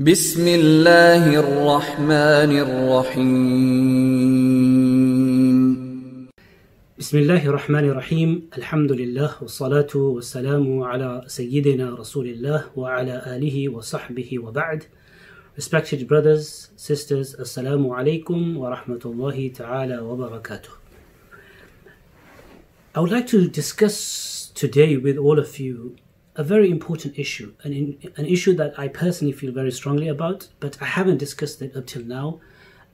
بسم الله الرحمن الرحيم بسم الله الرحمن الرحيم الحمد لله والصلاة والسلام على سيدنا رسول الله وعلى آله وصحبه وبعد Respected brothers, sisters, alaikum wa rahmatullahi ta'ala wa barakatuh. I would like to discuss today with all of you a very important issue, an, an issue that I personally feel very strongly about, but I haven't discussed it up till now.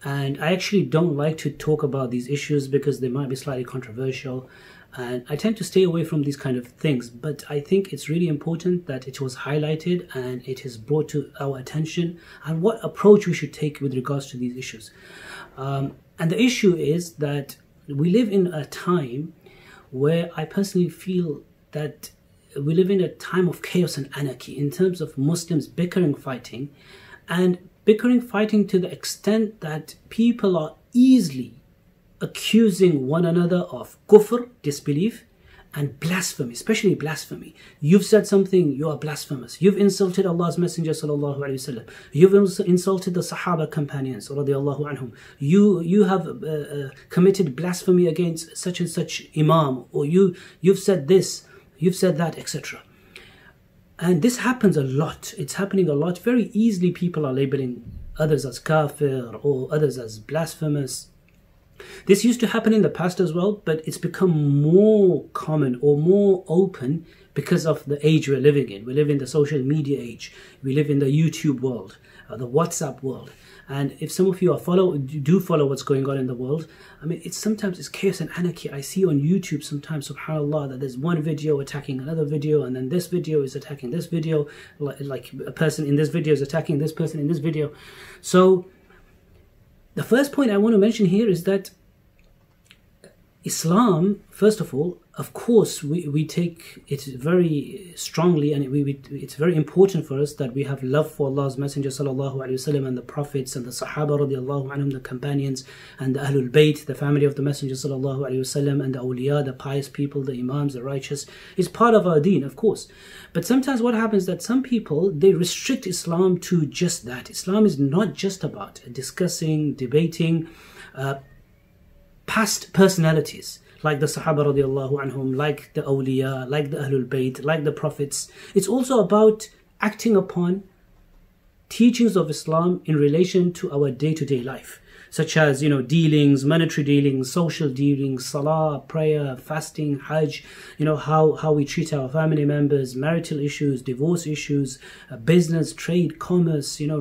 And I actually don't like to talk about these issues because they might be slightly controversial. And I tend to stay away from these kind of things. But I think it's really important that it was highlighted and it is brought to our attention and what approach we should take with regards to these issues. Um, and the issue is that we live in a time where I personally feel that we live in a time of chaos and anarchy in terms of Muslims bickering, fighting, and bickering, fighting to the extent that people are easily accusing one another of kufr, disbelief, and blasphemy, especially blasphemy. You've said something, you are blasphemous. You've insulted Allah's Messenger sallallahu alaihi wasallam. You've insulted the Sahaba companions radiallahu anhum. You you have uh, uh, committed blasphemy against such and such imam, or you you've said this, you've said that, etc. And this happens a lot. It's happening a lot. Very easily, people are labeling others as kafir or others as blasphemous. This used to happen in the past as well, but it's become more common or more open because of the age we're living in. We live in the social media age. We live in the YouTube world, uh, the WhatsApp world. And if some of you are follow do follow what's going on in the world, I mean, it's sometimes it's chaos and anarchy. I see on YouTube sometimes, Subhanallah, that there's one video attacking another video, and then this video is attacking this video, like, like a person in this video is attacking this person in this video. So the first point I want to mention here is that Islam, first of all, of course, we, we take it very strongly and we, we, it's very important for us that we have love for Allah's Messenger wasallam and the prophets and the Sahaba anhum, the companions and the Ahlul Bayt, the family of the Messenger wasallam and the awliya, the pious people, the imams, the righteous. is part of our deen, of course. But sometimes what happens is that some people, they restrict Islam to just that. Islam is not just about discussing, debating, uh, past personalities like the Sahaba radiallahu anhum, like the awliya, like the Ahlul Bayt, like the prophets. It's also about acting upon teachings of Islam in relation to our day-to-day life, such as you know dealings, monetary dealings, social dealings, salah, prayer, fasting, hajj. You know how how we treat our family members, marital issues, divorce issues, uh, business, trade, commerce. You know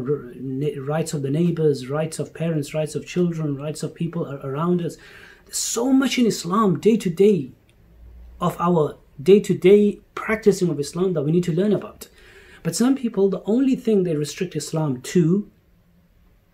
rights of the neighbors, rights of parents, rights of children, rights of people around us. So much in Islam day to day of our day to day practicing of Islam that we need to learn about. But some people, the only thing they restrict Islam to,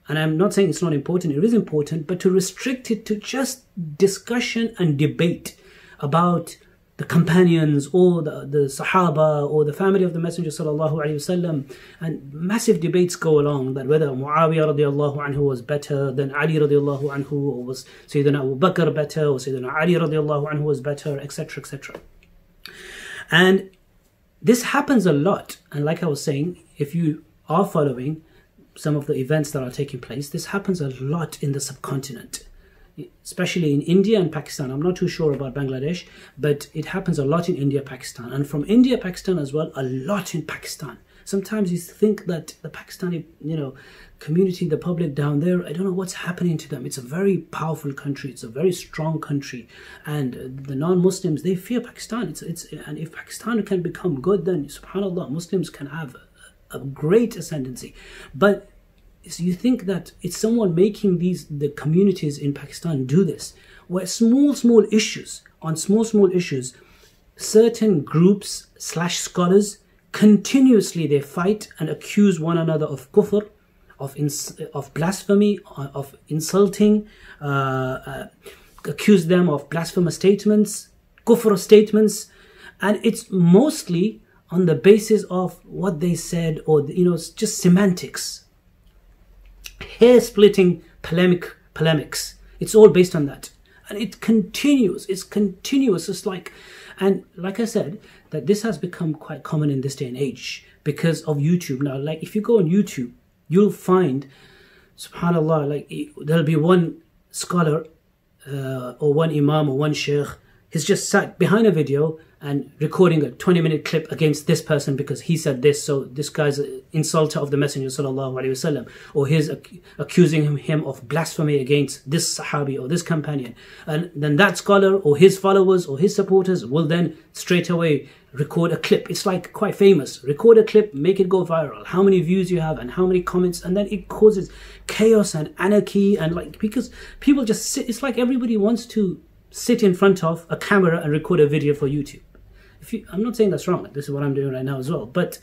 and I'm not saying it's not important, it is important, but to restrict it to just discussion and debate about the companions or the, the Sahaba or the family of the Messenger sallallahu and massive debates go along that whether Muawiyah radiallahu anhu was better than Ali radiallahu anhu, or was Sayyidina Abu Bakr better, or Sayyidina Ali radiallahu anhu was better, etc., etc. And this happens a lot, and like I was saying, if you are following some of the events that are taking place, this happens a lot in the subcontinent especially in India and Pakistan. I'm not too sure about Bangladesh, but it happens a lot in India, Pakistan, and from India, Pakistan as well, a lot in Pakistan. Sometimes you think that the Pakistani, you know, community, the public down there, I don't know what's happening to them. It's a very powerful country. It's a very strong country, and the non-Muslims they fear Pakistan. It's it's and if Pakistan can become good, then Subhanallah, Muslims can have a, great ascendancy. But so you think that it's someone making these the communities in Pakistan do this, where small small issues on small small issues, certain groups slash scholars continuously they fight and accuse one another of kufr, of ins- of blasphemy, of insulting, uh, uh, accuse them of blasphemous statements, kufr statements, and it's mostly on the basis of what they said or you know just semantics hair-splitting polemic polemics. It's all based on that. And it continues, it's continuous. It's like, and like I said, that this has become quite common in this day and age because of YouTube. Now, like if you go on YouTube, you'll find, subhanAllah, like there'll be one scholar uh, or one imam or one sheikh, he's just sat behind a video and recording a 20 minute clip against this person because he said this. So this guy's an insulter of the messenger wasallam or he's ac- accusing him, him of blasphemy against this sahabi or this companion. And then that scholar or his followers or his supporters will then straight away record a clip. It's like quite famous. Record a clip make it go viral. How many views you have and how many comments and then it causes chaos and anarchy and like because people just sit it's like everybody wants to sit in front of a camera and record a video for youtube if you, I'm not saying that's wrong. This is what I'm doing right now as well. But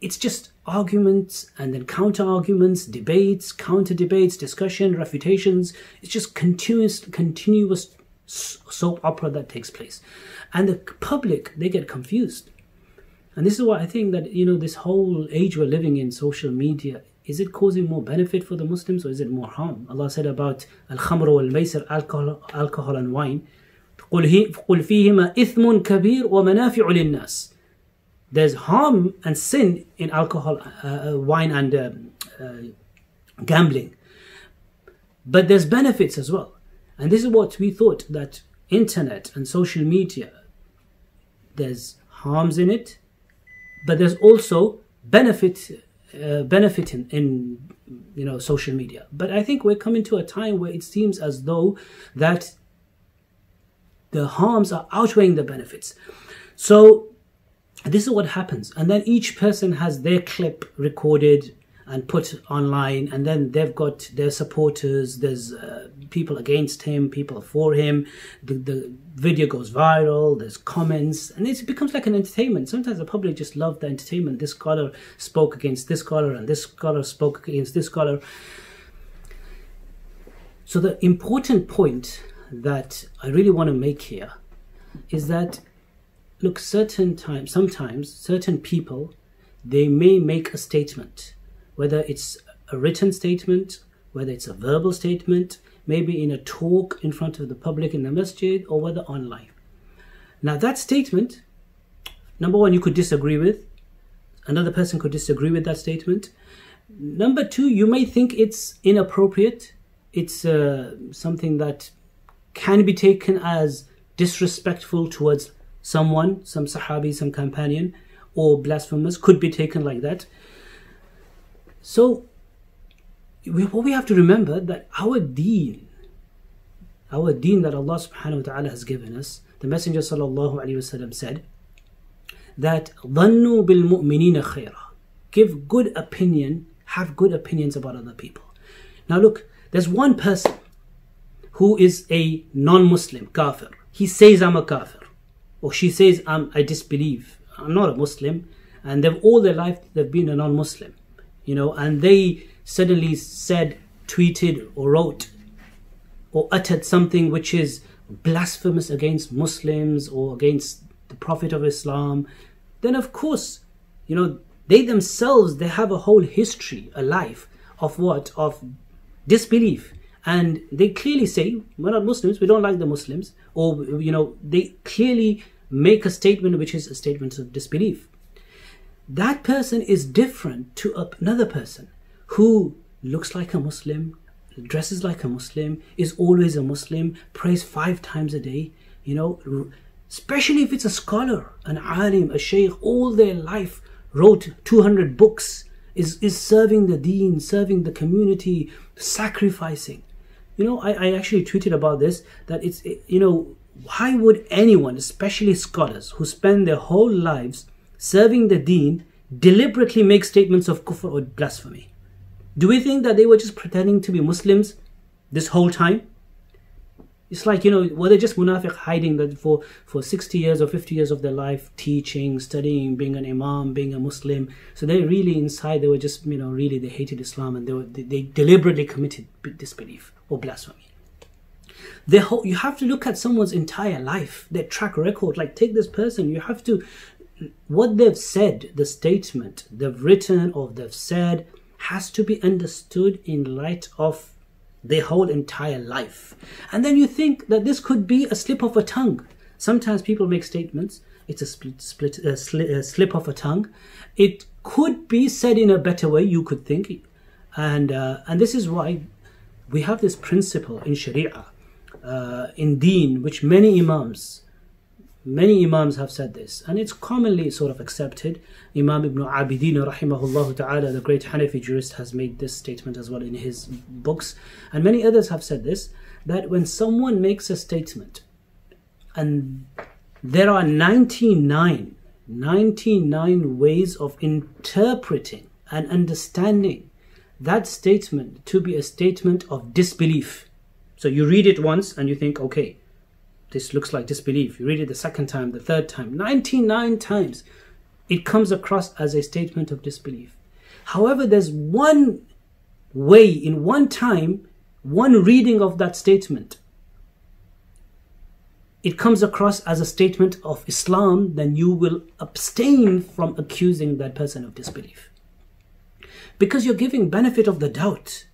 it's just arguments and then counter arguments, debates, counter debates, discussion, refutations. It's just continuous, continuous soap opera that takes place, and the public they get confused. And this is why I think that you know this whole age we're living in, social media, is it causing more benefit for the Muslims or is it more harm? Allah said about al-khamr wal-maisir, alcohol, alcohol and wine قل فيهما إثم كبير ومنافع للناس there's harm and sin in alcohol, uh, uh, wine, and uh, uh, gambling. But there's benefits as well. And this is what we thought that internet and social media, there's harms in it, but there's also benefit, uh, benefit in, in you know social media. But I think we're coming to a time where it seems as though that the harms are outweighing the benefits. So this is what happens. And then each person has their clip recorded and put online and then they've got their supporters there's uh, people against him people for him. The, the video goes viral there's comments and it becomes like an entertainment. Sometimes the public just love the entertainment. This scholar spoke against this scholar and this scholar spoke against this scholar so the important point that I really want to make here is that look certain times sometimes certain people they may make a statement whether it's a written statement whether it's a verbal statement maybe in a talk in front of the public in the masjid or whether online. Now that statement number one you could disagree with. Another person could disagree with that statement. Number two you may think it's inappropriate. It's uh, something that can be taken as disrespectful towards someone, some Sahabi, some companion, or blasphemous, could be taken like that. So, we, what we have to remember that our deen, our deen that Allah subhanahu wa ta'ala has given us, the Messenger sallallahu alayhi wasallam said that ظَنُّوا بِالْمُؤْمِنِينَ خَيْرًا Give good opinion, have good opinions about other people. Now look, there's one person who is a non-Muslim, kafir. He says I'm a kafir. Or she says I'm, I disbelieve. I'm not a Muslim. And they've all their life they've been a non-Muslim. You know, and they suddenly said, tweeted or wrote or uttered something which is blasphemous against Muslims or against the Prophet of Islam, then of course, you know, they themselves they have a whole history, a life of what? Of disbelief and they clearly say we're not muslims we don't like the muslims or you know they clearly make a statement which is a statement of disbelief that person is different to another person who looks like a muslim dresses like a muslim is always a muslim prays five times a day you know especially if it's a scholar an alim a sheikh all their life wrote 200 books is, is serving the deen serving the community sacrificing. You know, I, I actually tweeted about this that it's, you know, why would anyone, especially scholars who spend their whole lives serving the deen, deliberately make statements of kufr or blasphemy? Do we think that they were just pretending to be Muslims this whole time? It's like, you know, were they just munafiq hiding that for, for 60 years or 50 years of their life, teaching, studying, being an imam, being a Muslim. So they really inside, they were just, you know, really they hated Islam and they, were, they, they deliberately committed disbelief or blasphemy. Whole, you have to look at someone's entire life, their track record. Like, take this person, you have to, what they've said, the statement they've written or they've said, has to be understood in light of their whole entire life. And then you think that this could be a slip of a tongue. Sometimes people make statements, it's a split, split, uh, sli, uh, slip of a tongue. It could be said in a better way, you could think. And, uh, and this is why we have this principle in Sharia, uh, in Deen, which many Imams, many Imams have said this, and it's commonly sort of accepted. Imam Ibn Abidin, rahimahullah ta'ala, the great Hanafi jurist, has made this statement as well in his books, and many others have said this that when someone makes a statement, and there are 99, 99 ways of interpreting and understanding that statement to be a statement of disbelief. So you read it once and you think, okay, this looks like disbelief. You read it the second time, the third time, 99 times, it comes across as a statement of disbelief. However, there's one way in one time, one reading of that statement. It comes across as a statement of Islam, then you will abstain from accusing that person of disbelief because you're giving benefit of the doubt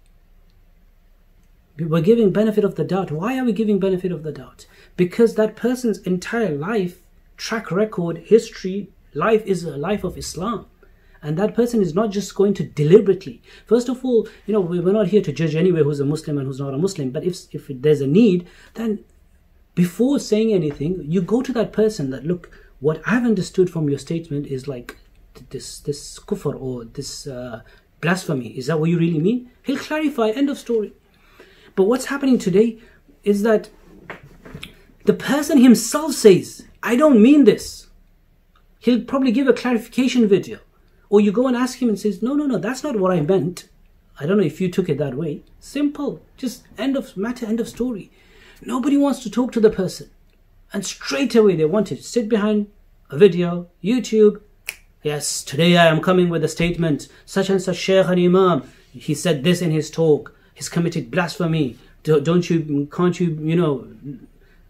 we're giving benefit of the doubt why are we giving benefit of the doubt because that person's entire life track record history life is a life of islam and that person is not just going to deliberately first of all you know we're not here to judge anyway who's a muslim and who's not a muslim but if if there's a need then before saying anything you go to that person that look what i've understood from your statement is like this this kufr or this uh, blasphemy. Is that what you really mean? He'll clarify, end of story. But what's happening today is that the person himself says, I don't mean this. He'll probably give a clarification video. Or you go and ask him and says, No, no, no, that's not what I meant. I don't know if you took it that way. Simple. Just end of matter, end of story. Nobody wants to talk to the person. And straight away they want to sit behind a video, YouTube, Yes, today I am coming with a statement. Such and such Shaykh and Imam, he said this in his talk. He's committed blasphemy. Don't you, can't you, you know,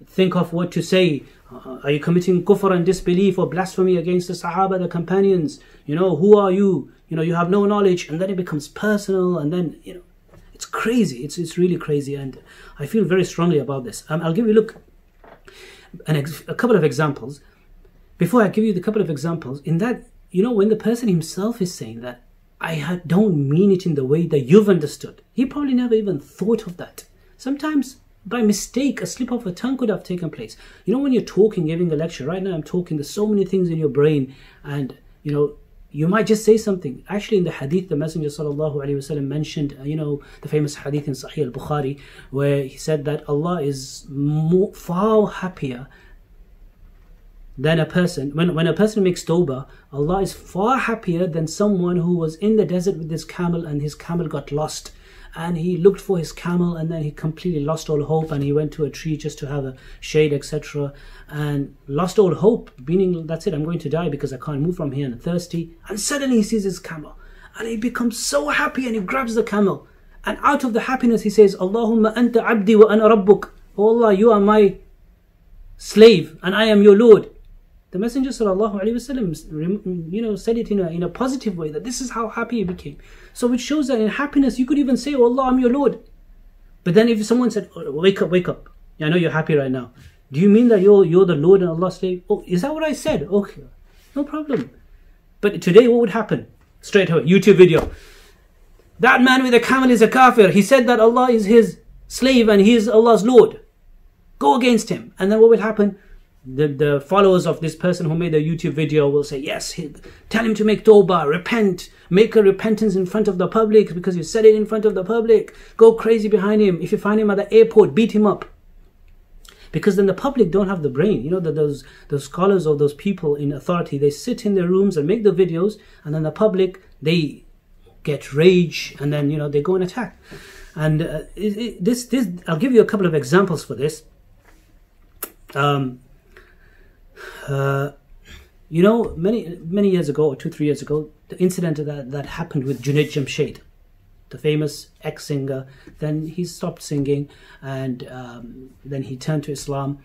think of what to say? Uh, are you committing kufr and disbelief or blasphemy against the Sahaba, the companions? You know, who are you? You know, you have no knowledge, and then it becomes personal, and then, you know, it's crazy. It's, it's really crazy, and I feel very strongly about this. Um, I'll give you, look, an a couple of examples. Before I give you the couple of examples, in that you know, when the person himself is saying that, I don't mean it in the way that you've understood. He probably never even thought of that. Sometimes by mistake, a slip of a tongue could have taken place. You know, when you're talking, giving a lecture, right now I'm talking, there's so many things in your brain, and you know, you might just say something. Actually, in the hadith, the Messenger وسلم, mentioned, uh, you know, the famous hadith in Sahih al Bukhari, where he said that Allah is more, far happier than a person. When, when a person makes tawbah, Allah is far happier than someone who was in the desert with his camel and his camel got lost. And he looked for his camel and then he completely lost all hope and he went to a tree just to have a shade, etc. And lost all hope, meaning that's it, I'm going to die because I can't move from here and I'm thirsty. And suddenly he sees his camel and he becomes so happy and he grabs the camel. And out of the happiness he says, Allahumma anta abdi wa ana rabbuk. Oh Allah, you are my slave and I am your Lord. The Messenger وسلم, you know, said it in a, in a positive way that this is how happy he became. So it shows that in happiness you could even say, oh Allah, I'm your Lord. But then if someone said, oh, wake up, wake up. Yeah, I know you're happy right now. Do you mean that you're, you're the Lord and Allah's slave? Oh, is that what I said? Okay, no problem. But today what would happen? Straight away, YouTube video. That man with the camel is a kafir. He said that Allah is his slave and he is Allah's Lord. Go against him. And then what will happen? The, the followers of this person who made the YouTube video will say, Yes, he, tell him to make tawbah, repent, make a repentance in front of the public because you said it in front of the public. Go crazy behind him. If you find him at the airport, beat him up. Because then the public don't have the brain. You know, that those, those scholars or those people in authority, they sit in their rooms and make the videos, and then the public, they get rage, and then, you know, they go and attack. And uh, it, it, this, this, I'll give you a couple of examples for this. Um, uh, you know, many many years ago, or two three years ago, the incident that that happened with Junaid Jamshed, the famous ex singer. Then he stopped singing, and um, then he turned to Islam,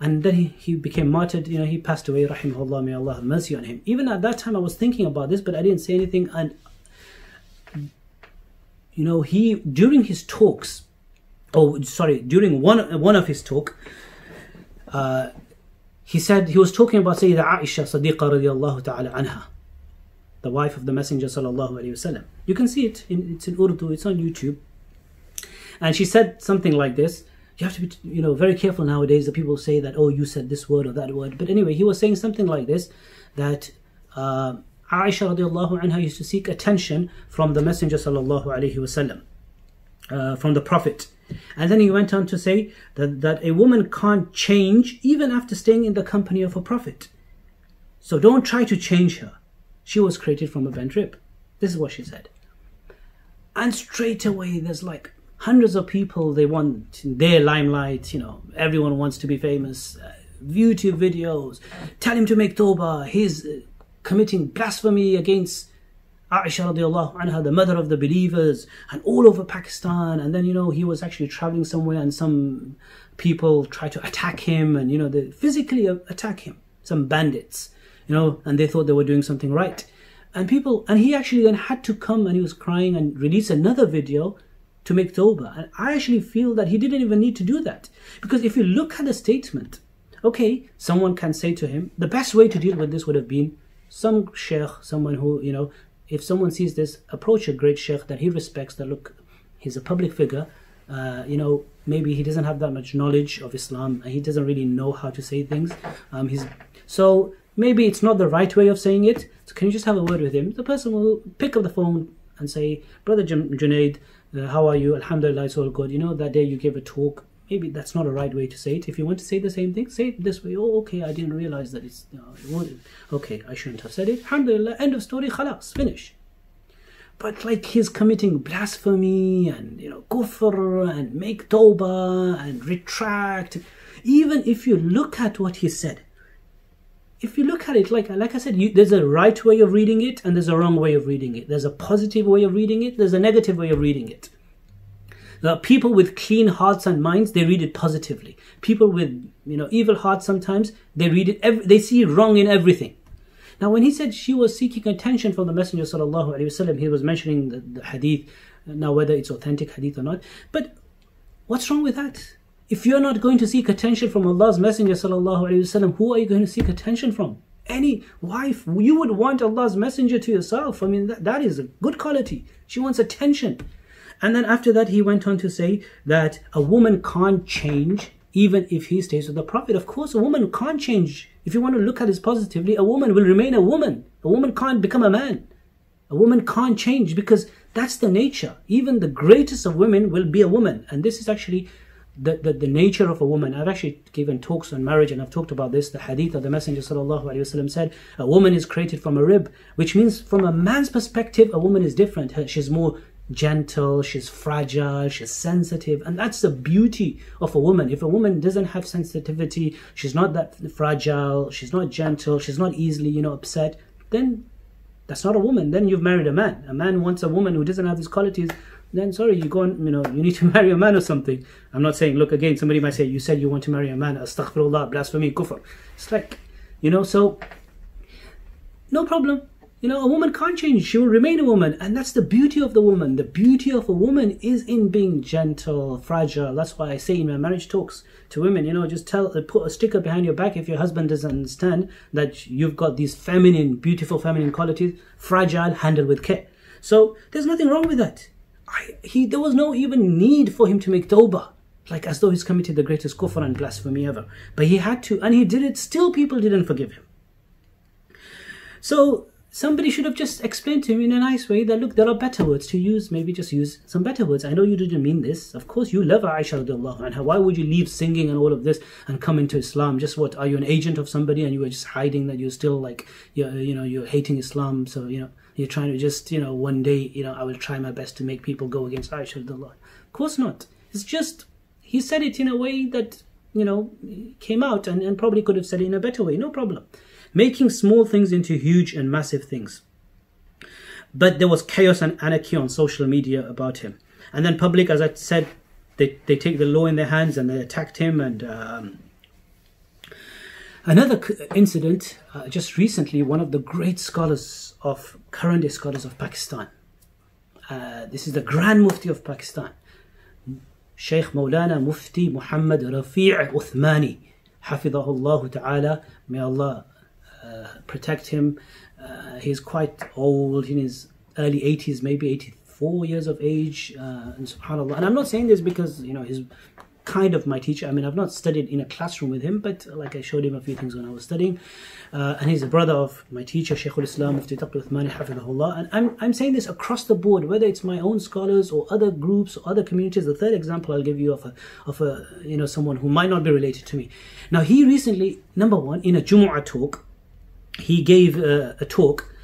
and then he, he became martyred. You know, he passed away. Rahimahullah, may Allah have mercy on him. Even at that time, I was thinking about this, but I didn't say anything. And you know, he during his talks, oh sorry, during one one of his talk. Uh, he said he was talking about Sayyida Aisha Sadiqa radiallahu ta'ala anha. the wife of the Messenger sallallahu alaihi wasallam. You can see it. In, it's in Urdu. It's on YouTube. And she said something like this. You have to be, you know, very careful nowadays that people say that, oh, you said this word or that word. But anyway, he was saying something like this that uh, Aisha radiallahu anha used to seek attention from the Messenger sallallahu alaihi wasallam, uh, from the Prophet. And then he went on to say that, that a woman can't change even after staying in the company of a Prophet. So don't try to change her. She was created from a bent rib. This is what she said. And straight away, there's like hundreds of people, they want their limelight, you know, everyone wants to be famous. Uh, YouTube videos, tell him to make Toba, he's uh, committing blasphemy against Aisha radiallahu anha, the mother of the believers, and all over Pakistan. And then, you know, he was actually traveling somewhere and some people tried to attack him and, you know, they physically attack him, some bandits, you know, and they thought they were doing something right. And people, and he actually then had to come and he was crying and release another video to make tawbah. And I actually feel that he didn't even need to do that. Because if you look at the statement, okay, someone can say to him, the best way to deal with this would have been some sheikh, someone who, you know, if someone sees this, approach a great sheikh that he respects, that look, he's a public figure, uh, you know, maybe he doesn't have that much knowledge of Islam and he doesn't really know how to say things. Um, he's so maybe it's not the right way of saying it. So can you just have a word with him? The person will pick up the phone and say, Brother Junaid, uh, how are you? Alhamdulillah, it's all good. You know, that day you gave a talk. Maybe that's not a right way to say it. If you want to say the same thing, say it this way. Oh, okay, I didn't realize that it's. Uh, okay, I shouldn't have said it. Alhamdulillah, end of story, khalas, finish. But like he's committing blasphemy and, you know, kufr and make tawbah and retract. Even if you look at what he said, if you look at it, like like I said, you, there's a right way of reading it and there's a wrong way of reading it. There's a positive way of reading it. There's a negative way of reading it. The people with clean hearts and minds, they read it positively. People with you know evil hearts, sometimes they read it. Every, they see wrong in everything. Now, when he said she was seeking attention from the Messenger sallallahu alaihi wasallam, he was mentioning the, the hadith. Uh, now, whether it's authentic hadith or not, but what's wrong with that? If you're not going to seek attention from Allah's Messenger sallallahu alaihi wasallam, who are you going to seek attention from? Any wife, you would want Allah's Messenger to yourself. I mean, that, that is a good quality. She wants attention. And then after that, he went on to say that a woman can't change even if he stays with the Prophet. Of course, a woman can't change. If you want to look at this positively, a woman will remain a woman. A woman can't become a man. A woman can't change because that's the nature. Even the greatest of women will be a woman. And this is actually the, the, the, nature of a woman. I've actually given talks on marriage and I've talked about this. The hadith of the Messenger وسلم, said, A woman is created from a rib, which means from a man's perspective, a woman is different. She's more gentle, she's fragile, she's sensitive, and that's the beauty of a woman. If a woman doesn't have sensitivity, she's not that fragile, she's not gentle, she's not easily, you know, upset, then that's not a woman. Then you've married a man. A man wants a woman who doesn't have these qualities then sorry, you go and, you know, you need to marry a man or something. I'm not saying, look, again, somebody might say, you said you want to marry a man, astaghfirullah, blasphemy, kufr. It's like, you know, so, no problem. You know, a woman can't change. She will remain a woman. And that's the beauty of the woman. The beauty of a woman is in being gentle, fragile. That's why I say in my marriage talks to women, you know, just tell, uh, put a sticker behind your back if your husband doesn't understand that you've got these feminine, beautiful feminine qualities, fragile, handled with care. So there's nothing wrong with that. I, he, there was no even need for him to make tawbah, like as though he's committed the greatest kufr and blasphemy ever. But he had to, and he did it, still people didn't forgive him. So somebody should have just explained to him in a nice way that look, there are better words to use, maybe just use some better words. I know you didn't mean this. Of course, you love Aisha radiallahu anha. Why would you leave singing and all of this and come into Islam? Just what, are you an agent of somebody and you were just hiding that you're still like, you you know, you're hating Islam, so, you know you're trying to just, you know, one day, you know, I will try my best to make people go against Aisha radiallahu Of course not. It's just, he said it in a way that, you know, came out and, and probably could have said it in a better way, no problem. Making small things into huge and massive things. But there was chaos and anarchy on social media about him. And then public, as I said, they, they take the law in their hands and they attacked him and um, Another incident, uh, just recently, one of the great scholars of current day scholars of Pakistan. Uh, this is the Grand Mufti of Pakistan, Sheikh Maulana Mufti Muhammad Rafi' Uthmani, Hafidahullah Ta'ala. May Allah protect him. Uh, uh, he's quite old, in his early 80s, maybe 84 years of age. Uh, and subhanAllah. And I'm not saying this because, you know, he's kind of my teacher. I mean, I've not studied in a classroom with him, but like I showed him a few things when I was studying. Uh, and he's a brother of my teacher, Shaykhul Islam, Mufti Taqi Uthmani, Hafidahullah. And I'm, I'm saying this across the board, whether it's my own scholars or other groups or other communities. The third example I'll give you of a, of a, you know, someone who might not be related to me. Now, he recently, number one, in a Jumu'ah talk, he gave uh, a talk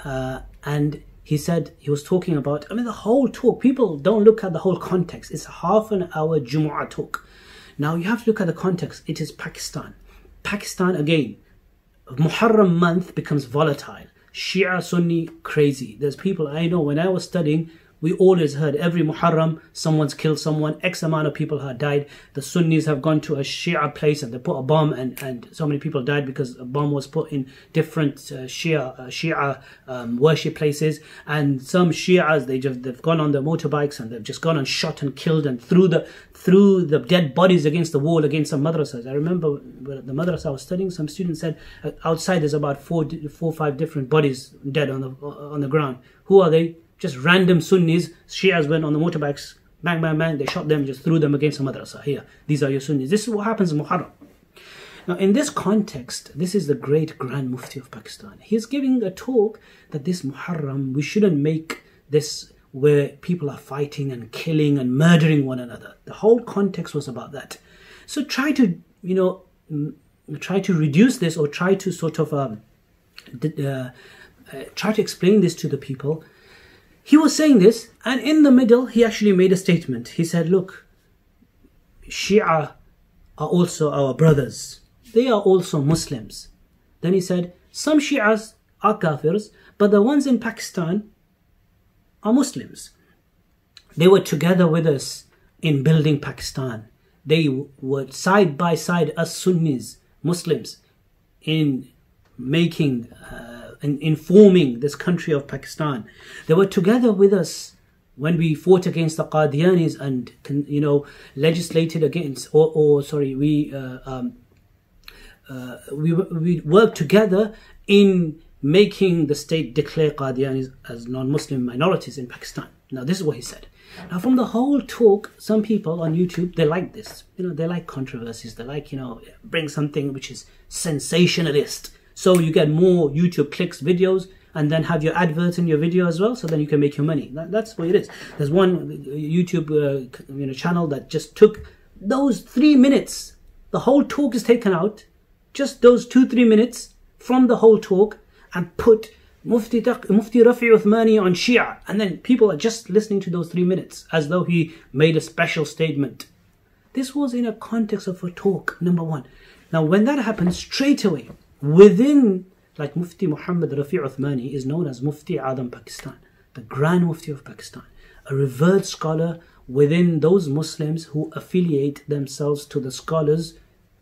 uh, and he said he was talking about i mean the whole talk people don't look at the whole context. It's half an hour jumu'ah talk. Now you have to look at the context. It is pakistan. Pakistan again muharram month becomes volatile. Shia sunni crazy. There's people i know when i was studying we always heard every Muharram someone's killed someone, X amount of people have died. The Sunnis have gone to a Shia place and they put a bomb, and, and so many people died because a bomb was put in different uh, Shia uh, Shia um, worship places. And some Shias they just they've gone on their motorbikes and they've just gone and shot and killed and threw the threw the dead bodies against the wall against some madrasas. I remember the madrasa I was studying, some students said uh, outside there's about four four or five different bodies dead on the on the ground. Who are they? Just random Sunnis, Shias went on the motorbikes, bang, bang, bang, they shot them, just threw them against the madrasa. Here, these are your Sunnis. This is what happens in Muharram. Now, in this context, this is the great Grand Mufti of Pakistan. He's giving a talk that this Muharram, we shouldn't make this where people are fighting and killing and murdering one another. The whole context was about that. So try to, you know, try to reduce this or try to sort of um, uh, uh, try to explain this to the people he was saying this, and in the middle, he actually made a statement. He said, Look, Shia are also our brothers, they are also Muslims. Then he said, Some Shias are kafirs, but the ones in Pakistan are Muslims. They were together with us in building Pakistan. They were side by side as Sunnis, Muslims, in making uh, in, in forming this country of Pakistan. They were together with us when we fought against the Qadianis and you know legislated against or, or sorry we uh, um, uh, we we worked together in making the state declare Qadianis as non-Muslim minorities in Pakistan. Now this is what he said. Now from the whole talk, some people on YouTube they like this. You know they like controversies. They like you know bring something which is sensationalist so you get more YouTube clicks, videos, and then have your adverts in your video as well. So then you can make your money. That, that's what it is. There's one YouTube uh, you know channel that just took those three minutes. The whole talk is taken out, just those two three minutes from the whole talk, and put Mufti, Mufti Rafi Uthmani on Shia. And then people are just listening to those three minutes as though he made a special statement. This was in a context of a talk, number one. Now, when that happens, straight away, within, like Mufti Muhammad Rafi Uthmani is known as Mufti Azam Pakistan, the Grand Mufti of Pakistan, a revered scholar within those Muslims who affiliate themselves to the scholars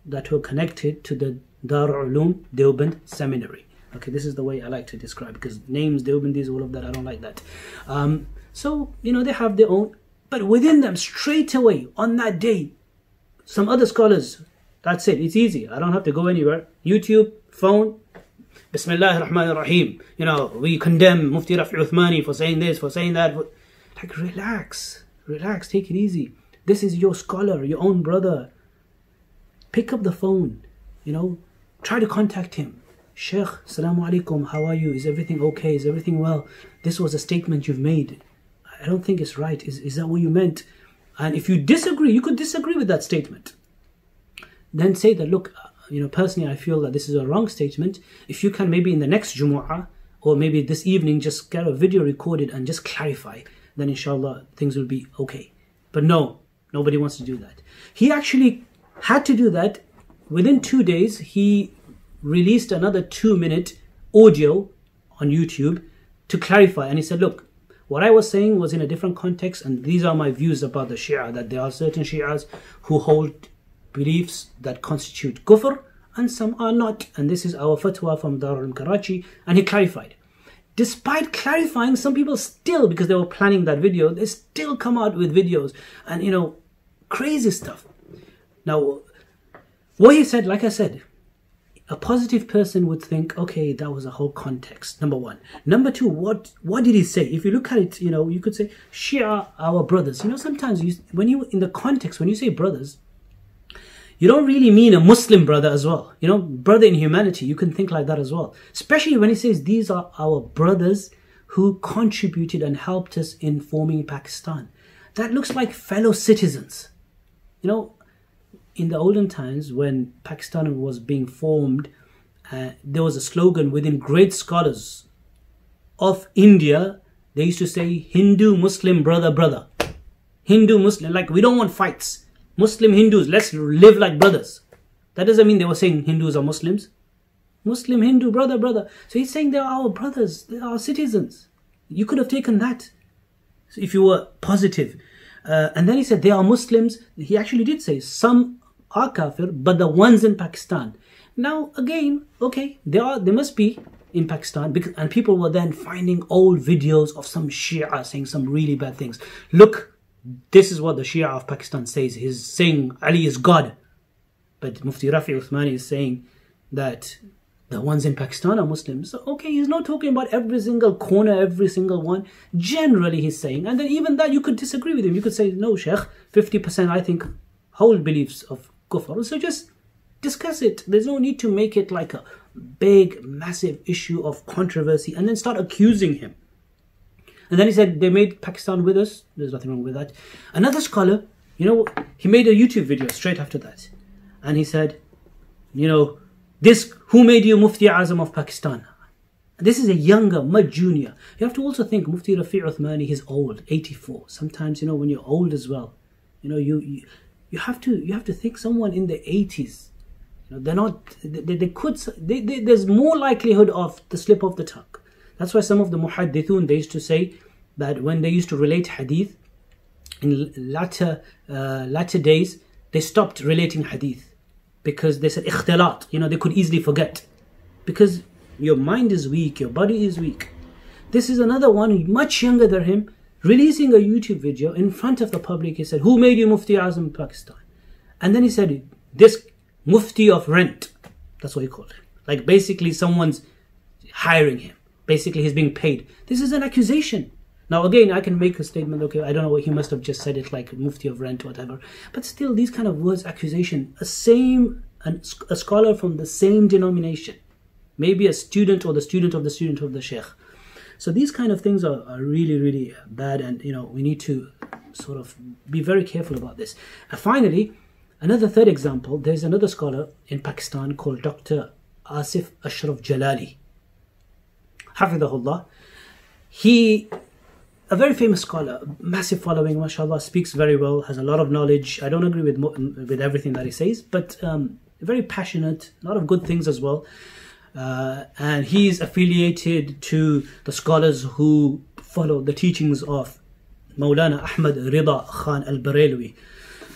that were connected to the Dar Ulum Deoband Seminary. Okay, this is the way I like to describe because names, Deobandis, all of that, I don't like that. Um, so, you know, they have their own, but within them, straight away on that day, some other scholars, that's it, it's easy. I don't have to go anywhere. YouTube, phone. Bismillah ar-Rahman ar-Rahim. You know, we condemn Mufti Rafi Uthmani for saying this, for saying that. Like, relax. Relax. Take it easy. This is your scholar, your own brother. Pick up the phone. You know, try to contact him. Sheikh, Assalamu alaikum, how are you? Is everything okay? Is everything well? This was a statement you've made. I don't think it's right. Is, is that what you meant? And if you disagree, you could disagree with that statement. Then say that, look, uh, you know, personally, I feel that this is a wrong statement. If you can maybe in the next Jumu'ah or maybe this evening just get a video recorded and just clarify, then inshallah things will be okay. But no, nobody wants to do that. He actually had to do that. Within two days, he released another two minute audio on YouTube to clarify. And he said, look, what I was saying was in a different context, and these are my views about the Shia, that there are certain Shias who hold beliefs that constitute kufr and some are not. And this is our fatwa from Darul Karachi. And he clarified. Despite clarifying, some people still, because they were planning that video, they still come out with videos and, you know, crazy stuff. Now, what he said, like I said, a positive person would think, okay, that was a whole context. Number one. Number two, what what did he say? If you look at it, you know, you could say Shia, our brothers. You know, sometimes you when you in the context when you say brothers, you don't really mean a Muslim brother as well. You know, brother in humanity. You can think like that as well. Especially when he says these are our brothers who contributed and helped us in forming Pakistan. That looks like fellow citizens. You know, in the olden times when Pakistan was being formed, uh, there was a slogan within great scholars of India. They used to say Hindu Muslim brother brother. Hindu Muslim like we don't want fights. Muslim Hindus let's live like brothers. That doesn't mean they were saying Hindus are Muslims. Muslim Hindu brother brother. So he's saying they're our brothers. They're our citizens. You could have taken that if you were positive. Uh, and then he said they are Muslims. He actually did say some are kafir, but the ones in Pakistan. Now again, okay, they are they must be in Pakistan because and people were then finding old videos of some Shia saying some really bad things. Look, this is what the Shia of Pakistan says. He's saying Ali is God. But Mufti Rafi Uthmani is saying that the ones in Pakistan are Muslims. So, okay, he's not talking about every single corner, every single one. Generally, he's saying, and then even that you could disagree with him. You could say, no, Sheikh, 50% I think hold beliefs of kufr. So just discuss it. There's no need to make it like a big, massive issue of controversy and then start accusing him. And then he said, they made Pakistan with us. There's nothing wrong with that. Another scholar, you know, he made a YouTube video straight after that. And he said, you know, this, who made you Mufti Azam of Pakistan? This is a younger, much junior. You have to also think Mufti Rafi Uthmani, he's old, 84. Sometimes, you know, when you're old as well, you know, you, you you have to you have to think someone in the 80s you know they're not they, they could they, they, there's more likelihood of the slip of the tongue that's why some of the muhaddithun they used to say that when they used to relate hadith in latter uh, latter days they stopped relating hadith because they said ikhtilat you know they could easily forget because your mind is weak your body is weak this is another one much younger than him releasing a YouTube video in front of the public. He said, Who made you Mufti Azam in Pakistan? And then he said, This Mufti of rent. That's what he called him. Like basically, someone's hiring him. Basically, he's being paid. This is an accusation. Now, again, I can make a statement, okay, I don't know what he must have just said it like Mufti of rent, whatever. But still, these kind of words, accusation, a same, a scholar from the same denomination, maybe a student or the student of the student of the sheikh so these kind of things are, are really, really bad, and you know we need to sort of be very careful about this. And finally, another third example. There's another scholar in Pakistan called Dr. Asif Ashraf Jalali. Hafidahullah. He a very famous scholar, massive following, mashallah, speaks very well, has a lot of knowledge. I don't agree with with everything that he says, but um, very passionate, a lot of good things as well. Uh, and he's affiliated to the scholars who follow the teachings of Maulana Ahmad Rida Khan al Barelwi,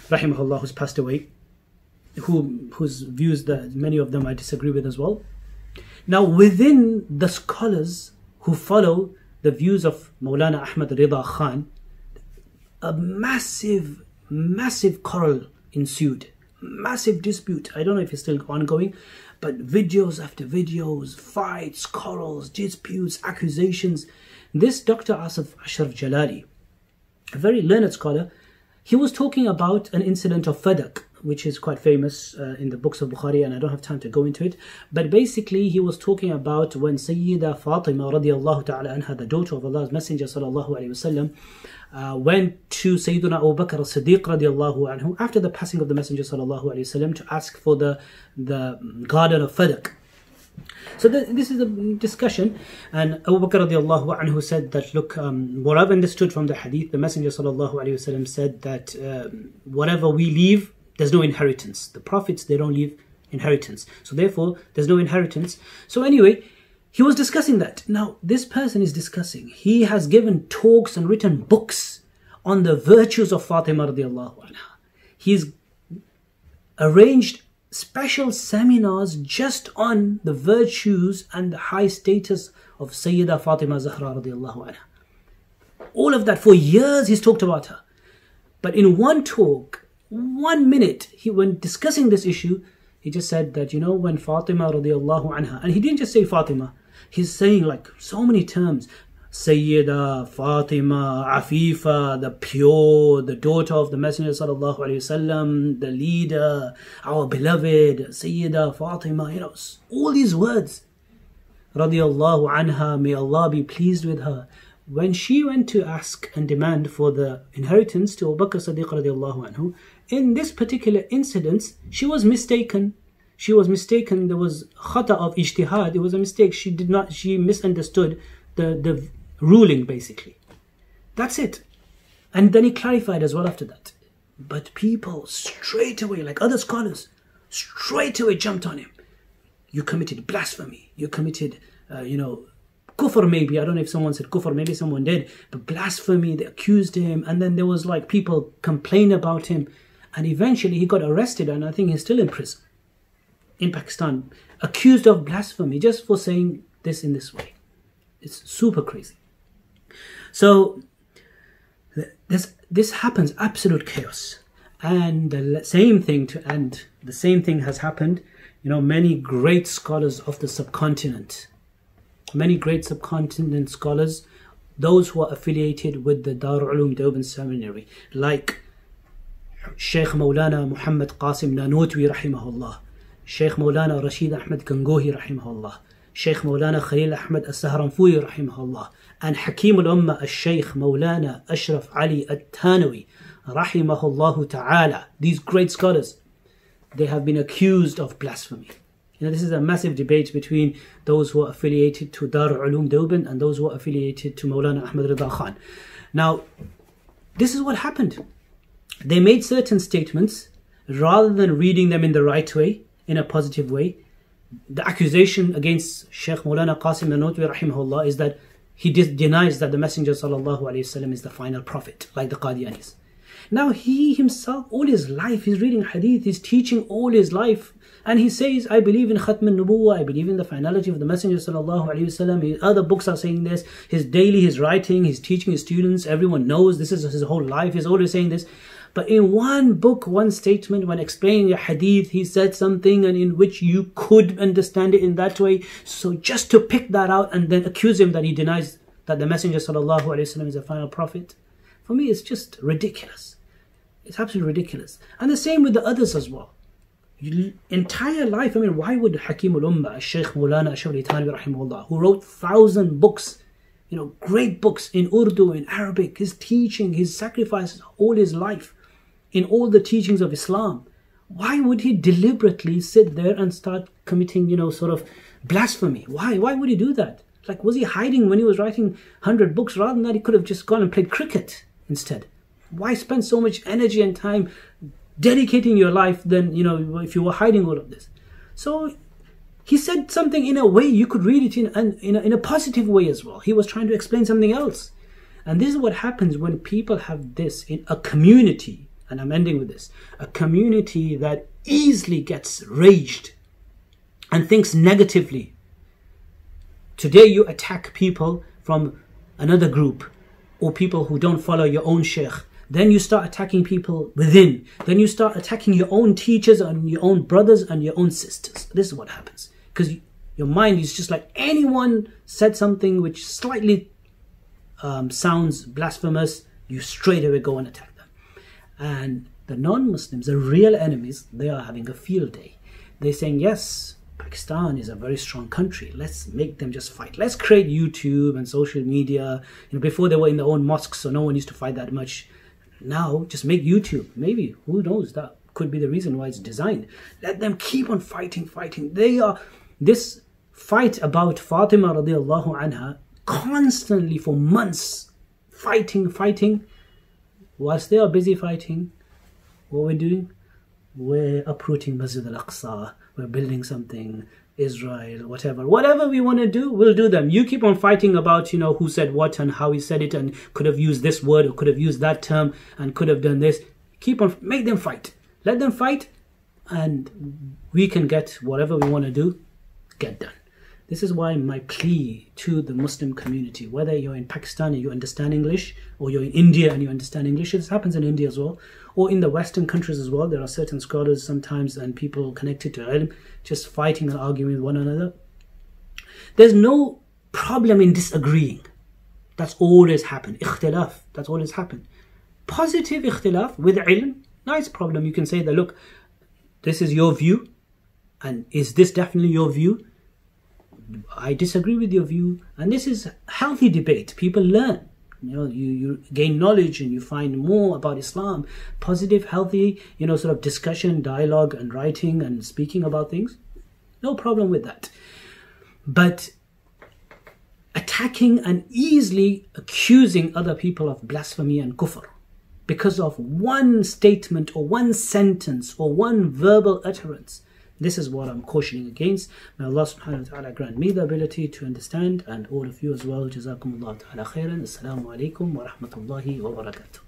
rahimahullah, who's passed away, who, whose views that many of them I disagree with as well. Now, within the scholars who follow the views of Maulana Ahmad Rida Khan, a massive, massive quarrel ensued, massive dispute. I don't know if it's still ongoing, but videos after videos, fights, quarrels, disputes, accusations. This Dr. Asif Ashraf Jalali, a very learned scholar, he was talking about an incident of Fadak, which is quite famous uh, in the books of Bukhari, and I don't have time to go into it. But basically, he was talking about when Sayyida Fatima radiallahu ta'ala anha, the daughter of Allah's Messenger sallallahu alayhi wasallam, uh, went to Sayyidina Abu Bakr as-Siddiq radiallahu anhu after the passing of the Messenger sallallahu alayhi wasallam to ask for the, the garden of Fadak. So the, this is a discussion, and Abu Bakr radiallahu anhu said that, look, um, what I've understood from the hadith, the Messenger sallallahu alayhi wasallam said that uh, whatever we leave, there's no inheritance. The prophets, they don't leave inheritance. So therefore, there's no inheritance. So anyway, he was discussing that. Now, this person is discussing. He has given talks and written books on the virtues of Fatima radiallahu anha. He's arranged special seminars just on the virtues and the high status of Sayyida Fatima Zahra radiallahu anha. All of that for years he's talked about her. But in one talk, one minute, he when discussing this issue, He just said that, you know, when Fatima radiallahu anha, and he didn't just say Fatima, he's saying like so many terms. Sayyida, Fatima, Afifa, the pure, the daughter of the Messenger sallallahu alaihi wasallam, the leader, our beloved, Sayyida, Fatima, you know, all these words. Radiallahu anha, may Allah be pleased with her. When she went to ask and demand for the inheritance to Abu Bakr Siddiq radiallahu anhu, in this particular incident, she was mistaken. She was mistaken. There was khata of ijtihad. It was a mistake. She did not. She misunderstood the the ruling basically. That's it. And then he clarified as well after that. But people straight away, like other scholars, straight away jumped on him. You committed blasphemy. You committed, uh, you know, kufr maybe. I don't know if someone said kufr, maybe someone did. But blasphemy, they accused him. And then there was like people complain about him. And eventually he got arrested and I think he's still in prison in Pakistan, accused of blasphemy just for saying this in this way. It's super crazy. So this this happens absolute chaos, and the same thing to and The same thing has happened. You know, many great scholars of the subcontinent, many great subcontinent scholars, those who are affiliated with the Dar Ulum Deoband Seminary, like Sheikh Maulana Muhammad Qasim Nanotwi rahimahullah, Sheikh Maulana Rashid Ahmed Gangohi rahimahullah, Sheikh Maulana Khalil Ahmed As-Saharanpuri rahimahullah, and Hakim al-Ummah al-Sheikh Maulana Ashraf Ali al-Thanawi rahimahullah ta'ala. These great scholars, they have been accused of blasphemy. You know, this is a massive debate between those who are affiliated to Dar Ulum Deoband and those who are affiliated to Maulana Ahmad Rida Khan. Now, this is what happened. They made certain statements rather than reading them in the right way, in a positive way the accusation against Sheikh Maulana Qasim Nanotwi rahimahullah is that he denies that the Messenger sallallahu alaihi wasallam is the final prophet, like the Qadianis. Now he himself, all his life, he's reading hadith, he's teaching all his life, and he says, I believe in Khatm al-Nubuwa, I believe in the finality of the Messenger sallallahu alaihi wasallam. His other books are saying this. His daily, his writing, his teaching his students, everyone knows this is his whole life. He's always saying this. But in one book, one statement, when explaining a hadith, he said something and in which you could understand it in that way. So just to pick that out and then accuse him that he denies that the Messenger وسلم, is a final prophet, for me it's just ridiculous. It's absolutely ridiculous. And the same with the others as well. Entire life, I mean, why would Hakim al-Ummah, Shaykh Maulana Ashwari who wrote thousand books, you know, great books in Urdu, in Arabic, his teaching, his sacrifices, all his life, in all the teachings of Islam, why would he deliberately sit there and start committing, you know, sort of blasphemy? Why? Why would he do that? Like, was he hiding when he was writing 100 books? Rather than that, he could have just gone and played cricket instead. Why spend so much energy and time dedicating your life then, you know, if you were hiding all of this? So he said something in a way you could read it in, in, a, in a positive way as well. He was trying to explain something else. And this is what happens when people have this in a community and I'm ending with this, a community that easily gets raged and thinks negatively. Today you attack people from another group or people who don't follow your own sheikh. Then you start attacking people within. Then you start attacking your own teachers and your own brothers and your own sisters. This is what happens. Because your mind is just like anyone said something which slightly um, sounds blasphemous, you straight away go and attack and the non-Muslims, the real enemies, they are having a field day. They're saying, yes, Pakistan is a very strong country. Let's make them just fight. Let's create YouTube and social media. You know, before they were in their own mosques, so no one used to fight that much. Now, just make YouTube. Maybe who knows? That could be the reason why it's designed. Let them keep on fighting, fighting. They are this fight about Fatima radiallahu anha constantly for months, fighting, fighting whilst they are busy fighting, what we're doing? We're uprooting Masjid al-Aqsa, we're building something, Israel, whatever. Whatever we want to do, we'll do them. You keep on fighting about, you know, who said what and how he said it and could have used this word or could have used that term and could have done this. Keep on, make them fight. Let them fight and we can get whatever we want to do, get done. This is why my plea to the Muslim community, whether you're in Pakistan and you understand English, or you're in India and you understand English, this happens in India as well, or in the Western countries as well. There are certain scholars sometimes and people connected to ilm just fighting and arguing with one another. There's no problem in disagreeing. That's always happened. Ikhtilaf, that's always happened. Positive ikhtilaf with ilm, nice problem. You can say that, look, this is your view, and is this definitely your view? I disagree with your view, and this is healthy debate. People learn. You know, you, you gain knowledge and you find more about Islam. Positive, healthy, you know, sort of discussion, dialogue, and writing and speaking about things. No problem with that. But attacking and easily accusing other people of blasphemy and kufr because of one statement or one sentence or one verbal utterance this is what I'm cautioning against. May Allah subhanahu wa ta'ala grant me the ability to understand and all of you as well. Jazakumullah ta'ala khairan. Assalamu alaikum wa rahmatullahi wa barakatuh.